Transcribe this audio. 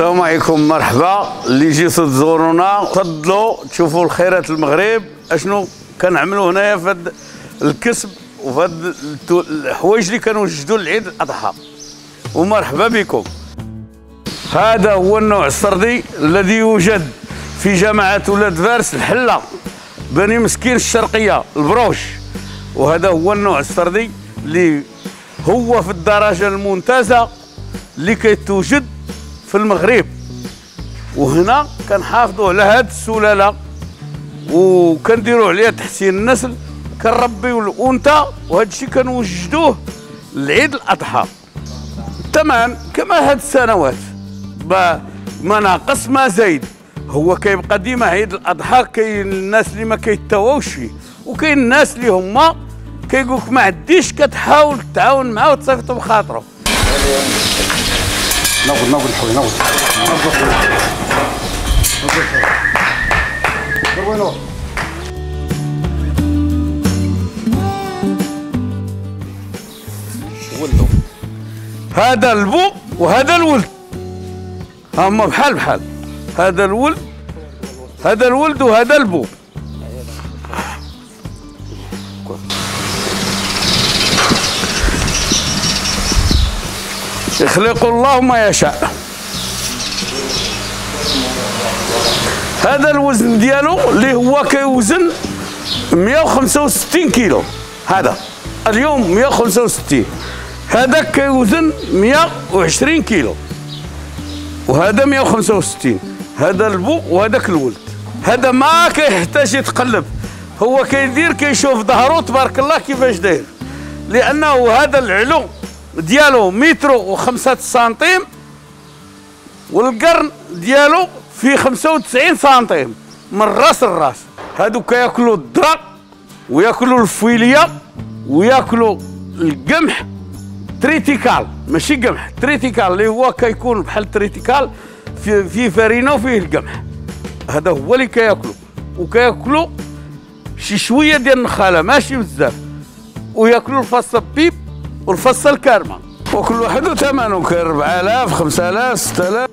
السلام عليكم مرحبا. اللي جيتوا تزورونا تفضلوا تشوفوا الخيرات المغرب. أشنو كنعملوا هنايا في هذا الكسب وفي هذا الحوايج اللي كنوجدوا لعيد الأضحى. ومرحبا بكم. هذا هو النوع السردي الذي يوجد في جامعة ولاد فارس الحلة. بني مسكين الشرقية البروش. وهذا هو النوع السردي اللي هو في الدرجة الممتازة اللي كيتوجد في المغرب. وهنا كنحافظوا على هذه السلالة وكنديروا عليها تحسين النسل كنربيو الأنثى وهذا الشيء كنوجدوه لعيد الأضحى. تمام كما هاد السنوات. ما ناقص ما زايد. هو كيبقى ديما عيد الاضحى كاين الناس اللي ما كيتواوش فيه وكاين الناس اللي هما كيقولك ما عنديش كتحاول تعاون معاه وتصيفطو بخاطره نوض نوض الحوي نوض نوض ولدو هذا البو وهذا الولد. هما بحال بحال. هذا الولد هذا الولد وهذا البو يخلق الله ما يشاء. هذا الوزن ديالو اللي هو كيوزن 165 كيلو. هذا. اليوم 165 هذا كيوزن 120 كيلو. وهذا 165 هذا البو وهذاك الولد. هذا ما كيحتاج يتقلب. هو كيدير كيشوف ظهره تبارك الله كيفاش داير. لأنه هذا العلو ديالو متر وخمسة سنتيم والقرن ديالو في 95 سنتيم. من راس لراس. هادو كياكلوا الذرة وياكلوا الفويلية وياكلوا القمح تريتيكال. ماشي قمح تريتيكال اللي هو كيكون بحال تريتيكال. في في فرينه وفيه القمح. هذا هو اللي كياكلوا وكياكلوا شي شوية ديال النخالة ماشي بزاف. وياكلوا الفص بيب والفص الكارمه وكل واحد ثمنه ك 4000 5000 6000